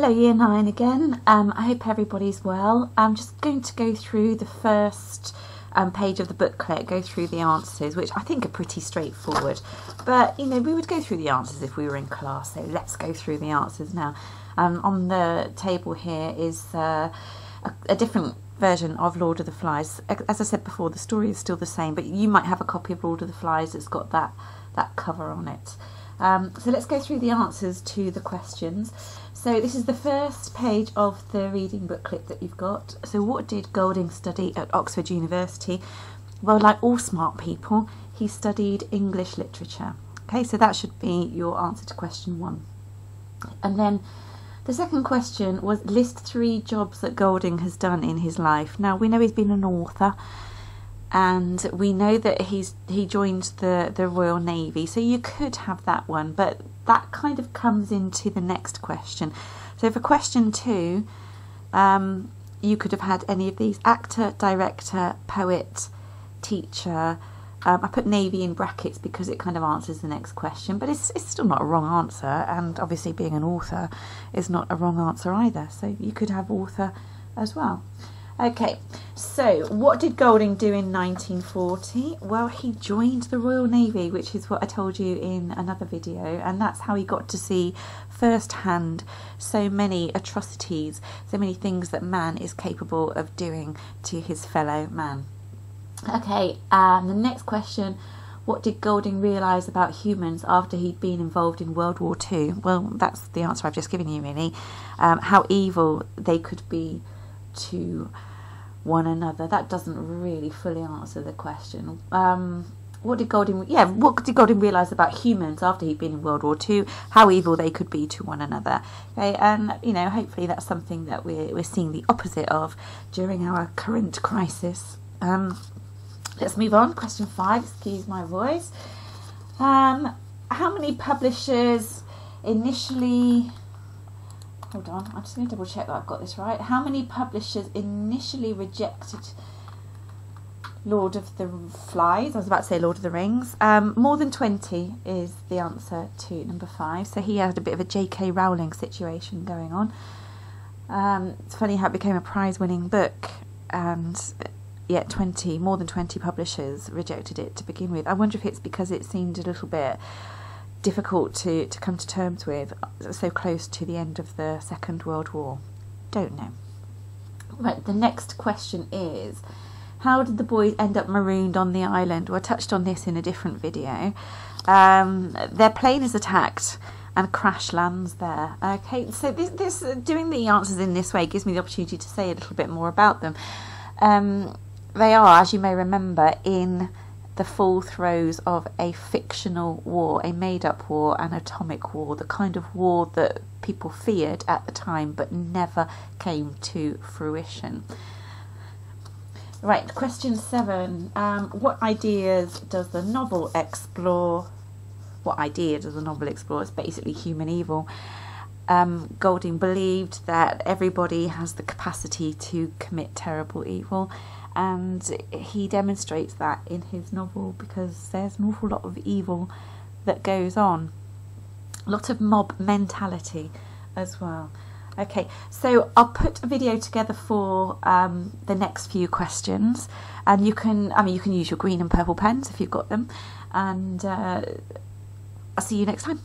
Hello Year 9 again. Um, I hope everybody's well. I'm just going to go through the first um, page of the booklet, go through the answers, which I think are pretty straightforward. But, you know, we would go through the answers if we were in class, so let's go through the answers now. Um, on the table here is uh, a, a different version of Lord of the Flies. As I said before, the story is still the same, but you might have a copy of Lord of the Flies that's got that, that cover on it. Um, so let's go through the answers to the questions. So this is the first page of the reading booklet that you've got. So what did Golding study at Oxford University? Well, like all smart people, he studied English literature. Okay, so that should be your answer to question one. And then the second question was list three jobs that Golding has done in his life. Now we know he's been an author and we know that he's he joined the the Royal Navy so you could have that one but that kind of comes into the next question. So for question two um, you could have had any of these actor director poet teacher. Um, I put Navy in brackets because it kind of answers the next question but it's, it's still not a wrong answer and obviously being an author is not a wrong answer either. So you could have author as well Okay, so what did Golding do in 1940? Well, he joined the Royal Navy, which is what I told you in another video, and that's how he got to see firsthand so many atrocities, so many things that man is capable of doing to his fellow man. Okay, um, the next question what did Golding realise about humans after he'd been involved in World War II? Well, that's the answer I've just given you, really. Um, how evil they could be to one another. That doesn't really fully answer the question. Um, what did Golding? Yeah, what did Golding realise about humans after he'd been in World War Two? How evil they could be to one another. Okay, and you know, hopefully that's something that we're we're seeing the opposite of during our current crisis. Um, let's move on. Question five. Excuse my voice. Um, how many publishers initially hold on, I'm just going to double check that I've got this right. How many publishers initially rejected Lord of the Flies? I was about to say Lord of the Rings. Um, more than 20 is the answer to number five. So he had a bit of a J.K. Rowling situation going on. Um, it's funny how it became a prize winning book and yet 20, more than 20 publishers rejected it to begin with. I wonder if it's because it seemed a little bit difficult to, to come to terms with so close to the end of the Second World War? Don't know. Right, the next question is how did the boys end up marooned on the island? Well, I touched on this in a different video. Um, their plane is attacked and crash lands there. Okay, so this, this doing the answers in this way gives me the opportunity to say a little bit more about them. Um, they are, as you may remember, in the full throes of a fictional war, a made up war, an atomic war, the kind of war that people feared at the time but never came to fruition. Right, question seven. Um, what ideas does the novel explore? What idea does the novel explore? It's basically human evil. Um, Golding believed that everybody has the capacity to commit terrible evil and he demonstrates that in his novel because there's an awful lot of evil that goes on. A lot of mob mentality as well. Okay so I'll put a video together for um, the next few questions. And you can I mean you can use your green and purple pens if you've got them. And uh, I'll see you next time